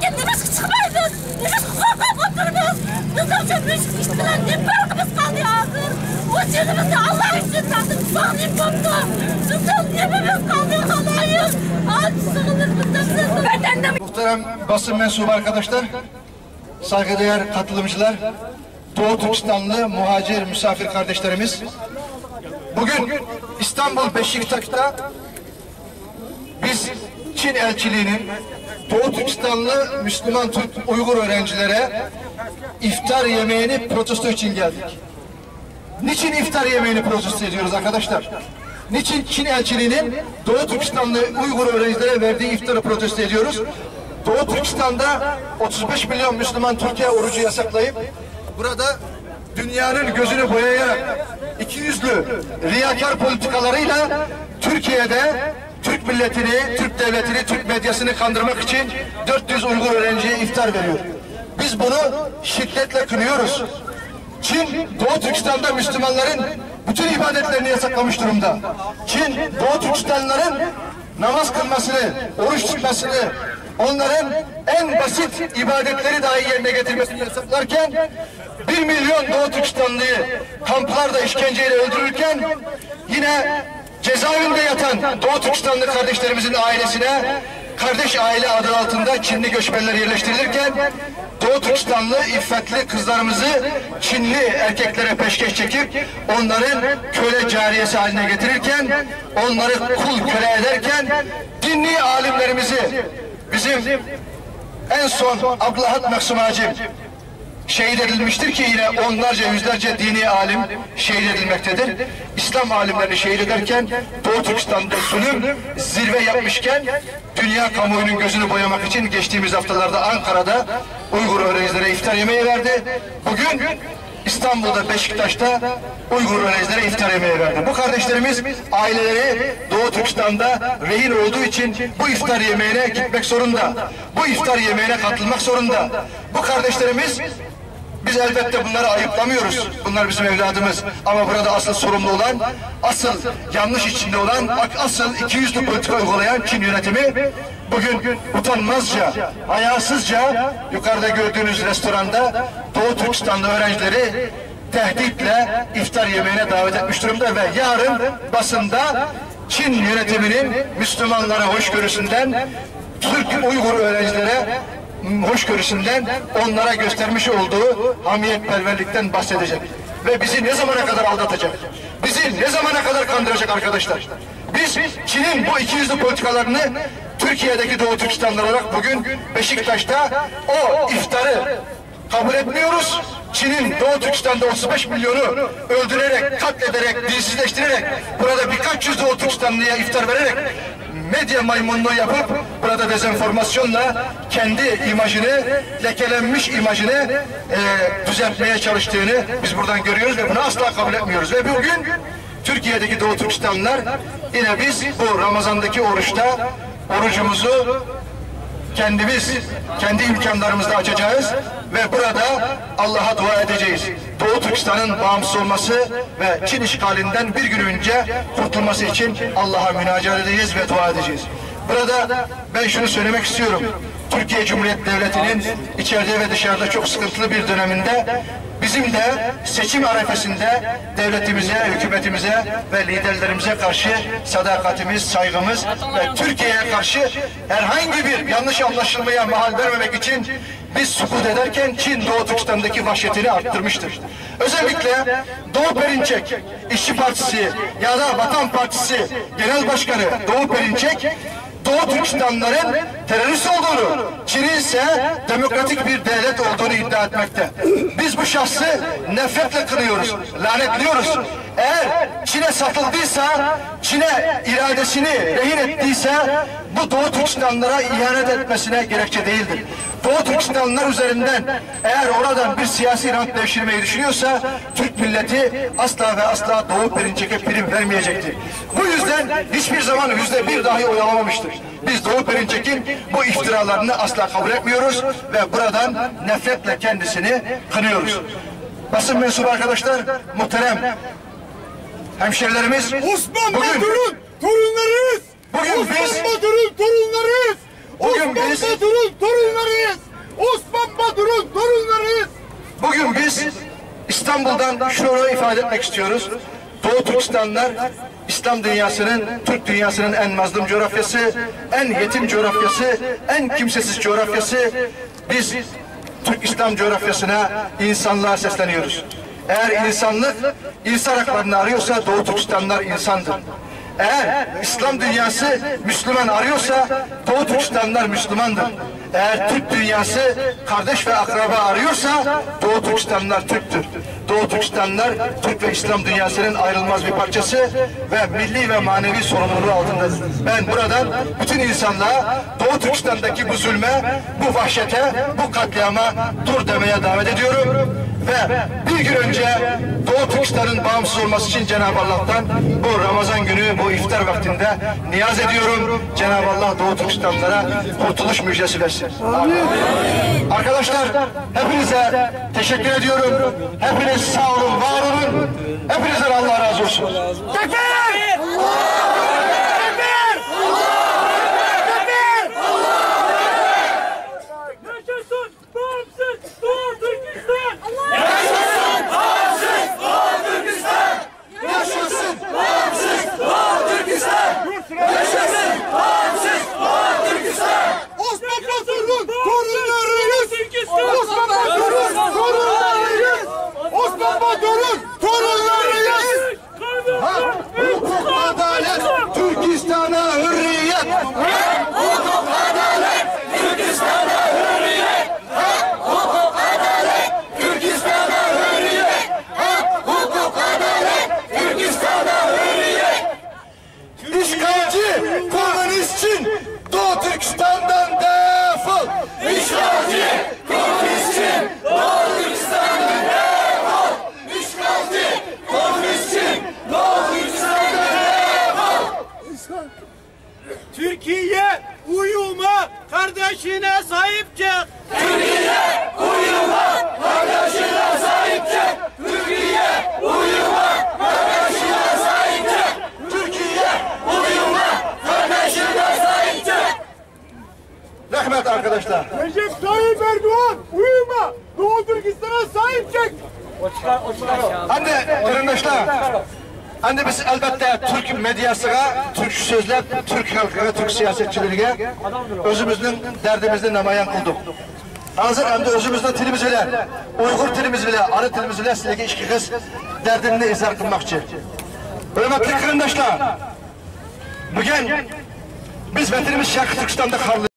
Nefes çıkmayız. Nefes korkak oturmuyoruz. Bizim için müzik iştiler. Ne farkımız kaldı hazır. O çizimizi Allah için taktık. Sağlayıp koptu. Bizim nefemiz kaldı kalayız. Ağaç sığınır bizden siz. Bedende Muhterem basın mensubu arkadaşlar, saygıdeğer katılımcılar, Doğu Türkistanlı muhacir misafir kardeşlerimiz, bugün İstanbul Beşiktaş'ta biz Çin elçiliğinin Türkistanlı Müslüman Türk Uygur öğrencilere iftar yemeğini protesto için geldik. Niçin iftar yemeğini protesto ediyoruz arkadaşlar? Niçin Çin elçiliğinin Doğu Türkistanlı Uygur öğrencilere verdiği iftarı protesto ediyoruz? Doğu Türkistan'da 35 milyon Müslüman Türkiye orucu yasaklayıp burada dünyanın gözünü boyayarak iki yüzlü riyakar politikalarıyla Türkiye'de Türk milletini, Türk devletini, Türk medyasını kandırmak için 400 Uygur öğrenciye iftar veriyor. Biz bunu şiddetle kınıyoruz. Çin, Doğu Türkistan'da Müslümanların bütün ibadetlerini yasaklamış durumda. Çin, Doğu Türkistanlıların namaz kılmasını, oruç tutmasını, onların en basit ibadetleri dahi yerine getirmesini yasaklarken, bir milyon Doğu Türkistanlıyı kamplarda işkenceyle öldürürken, yine cezaevinde yatan Doğu Türkistanlı kardeşlerimizin ailesine kardeş aile adı altında Çinli göçmenler yerleştirilirken Doğu Türkistanlı iffetli kızlarımızı Çinli erkeklere peşkeş çekip onların köle cariyesi haline getirirken onları kul köle ederken dinli alimlerimizi bizim en son Abdülhat Maksum Hacim şehit edilmiştir ki yine onlarca yüzlerce dini alim şehit edilmektedir. İslam alimlerini şehit ederken Doğu Türkistan'da zulüm zirve yapmışken dünya kamuoyunun gözünü boyamak için geçtiğimiz haftalarda Ankara'da Uygur öğrencilere iftar yemeği verdi. Bugün İstanbul'da Beşiktaş'ta Uygur öğrencilere iftar yemeği verdi. Bu kardeşlerimiz aileleri Doğu Türkistan'da rehin olduğu için bu iftar yemeğine gitmek zorunda. Bu iftar yemeğine katılmak zorunda. Bu kardeşlerimiz biz elbette bunları ayıplamıyoruz. Bunlar bizim evladımız. Ama burada asıl sorumlu olan, asıl yanlış içinde olan, asıl iki yüzlü politika uygulayan Çin yönetimi bugün utanmazca, hayasızca yukarıda gördüğünüz restoranda Doğu Türkistanlı öğrencileri tehditle iftar yemeğine davet etmiş durumda ve yarın basında Çin yönetiminin Müslümanlara hoşgörüsünden Türk Uygur öğrencilere hoşgörüsünden onlara göstermiş olduğu hamiyetperverlikten bahsedecek. Ve bizi ne zamana kadar aldatacak? Bizi ne zamana kadar kandıracak arkadaşlar? Biz Çin'in bu ikiyüzlü politikalarını Türkiye'deki Doğu Türkistanlı olarak bugün Beşiktaş'ta o iftarı kabul etmiyoruz. Çin'in Doğu Türkistan'da 35 milyonu öldürerek, katlederek, dinsizleştirerek, burada birkaç yüz Doğu Türkistanlıya iftar vererek medya maymunluğu yapıp burada dezenformasyonla kendi imajını, lekelenmiş imajını e, düzeltmeye çalıştığını biz buradan görüyoruz ve bunu asla kabul etmiyoruz. Ve bugün Türkiye'deki Doğu Türkistanlılar yine biz bu Ramazan'daki oruçta orucumuzu kendimiz, kendi imkanlarımızla açacağız ve burada Allah'a dua edeceğiz. Doğu Türkistan'ın bağımsız olması ve Çin işgalinden bir gün önce kurtulması için Allah'a münacat edeceğiz ve dua edeceğiz. Burada ben şunu söylemek istiyorum. Türkiye Cumhuriyeti Devleti'nin içeride ve dışarıda çok sıkıntılı bir döneminde bizim de seçim arefesinde devletimize, hükümetimize ve liderlerimize karşı sadakatimiz, saygımız ve Türkiye'ye karşı herhangi bir yanlış anlaşılmaya mahal vermemek için biz sukut ederken Çin Doğu Türkistan'daki vahşetini arttırmıştır. Özellikle Doğu Perinçek, İşçi Partisi ya da Vatan Partisi Genel Başkanı Doğu Perinçek Doğu Türkistanların terörist olduğunu, Çin'in ise demokratik bir devlet olduğunu iddia etmekte. Biz bu şahsı nefretle kınıyoruz, lanetliyoruz. Eğer Çin'e satıldıysa, Çin'e iradesini rehin ettiyse bu Doğu Türkistanlara ihanet etmesine gerekçe değildir. Doğu Türkistanlılar üzerinden eğer oradan bir siyasi rant devşirmeyi düşünüyorsa Türk milleti asla ve asla Doğu Perinçek'e prim vermeyecektir. Bu yüzden hiçbir zaman yüzde bir dahi oy alamamıştır. Biz Doğu Perinçek'in bu iftiralarını asla kabul etmiyoruz ve buradan nefretle kendisini kınıyoruz. Basın mensubu arkadaşlar, muhterem hemşerilerimiz Osman bugün, Batur'un torunlarıyız. bugün Osman biz Batur'un torunlarıyız. Bugün Osman biz- Batur'un torunlarıyız. Osman Batur'un torunlarıyız. Bugün biz İstanbul'dan şunu ifade etmek istiyoruz. Doğu Türkistanlar İslam dünyasının, Türk dünyasının en mazlum coğrafyası, en yetim coğrafyası, en kimsesiz coğrafyası. Biz Türk İslam coğrafyasına, insanlığa sesleniyoruz. Eğer insanlık insan haklarını arıyorsa Doğu Türkistanlar insandır. Eğer İslam dünyası Müslüman arıyorsa Doğu Türkistanlar Müslümandır. Eğer Türk dünyası kardeş ve akraba arıyorsa Doğu Türkistanlar Türktür. Doğu Türkistanlar Türk ve İslam dünyasının ayrılmaz bir parçası ve milli ve manevi sorumluluğu altındadır. Ben buradan bütün insanlığa Doğu Türkistan'daki bu zulme, bu vahşete, bu katliama dur demeye davet ediyorum. Ve bir gün önce Doğu Türkistan'ın bağımsız olması için Cenab-ı Allah'tan bu Ramazan günü, bu iftar vaktinde niyaz ediyorum. Cenab-ı Allah Doğu Türkistanlara kurtuluş müjdesi versin. Arkadaşlar hepinize teşekkür ediyorum. Hepiniz sağ olun, var olun. Hepinizden Allah razı olsun. Yaşasın bağımsız Doğu Türkistan! Osman Batur'un torunlarıyız. Türkistan! Osman Batur'un torunlarıyız. Osman Batur'un torunlarıyız. Kanun! Hukuk, adalet, Türkistan'a hürriyet. İşgalci, komünistçin, Doğu Türkistan'dan defol. İşgalci, komünistçin, Doğu Türkistan'dan defol. İşgalci, komünistçin, Doğu Türkistan'dan defol. Türkiye uyuma kardeşine sahip çık. Türkiye uyuma, kardeşine sahip çık. Rahmet arkadaşlar. Recep Tayyip Erdoğan uyuma. Doğu Türkistan'a sahip çık. Hadi arkadaşlar. Hadi biz elbette Türk medyasına, Türk sözler, Türk halkına, Türk siyasetçilerine özümüzün derdimizi namayan kıldık. Hazır hem de özümüzün tilimiz ile, Uygur tilimiz ile, arı tilimiz ile sizlere iki kız derdini izah kılmak için. Hürmetli arkadaşlar, bugün biz vatanımız Şarkı Türkistan'da kaldık.